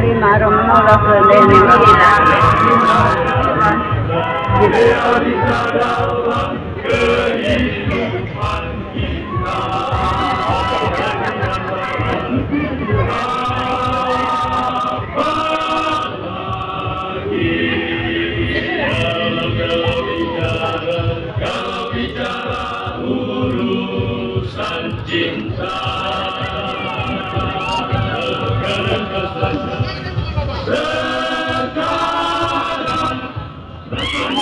Rimarono la solennità.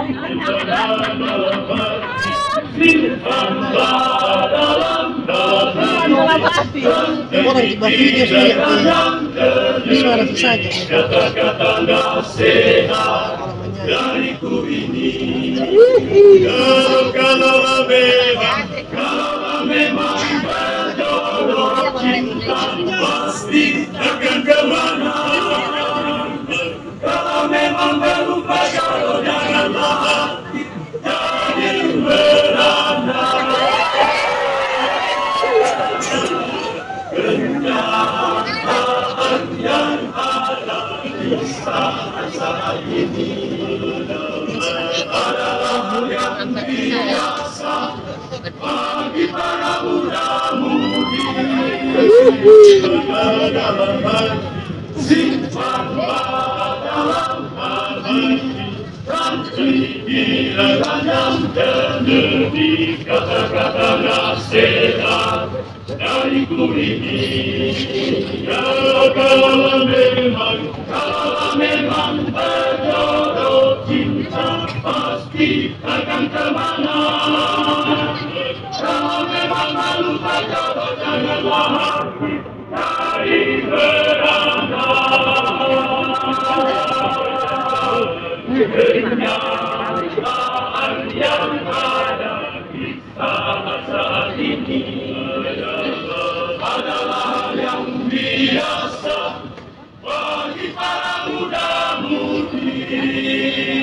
Orang suara. Kalau memang, berjodoh pasti akan ke mana. Kalau memang saat ini adalah yang biasa bagi para muda-mudi. Dalam simpan dalam hati Nanti bila yang terjadi kata-kata nasihat dariku ini Ya kalau memang, adalah yang biasa bagi para Buddha Murti.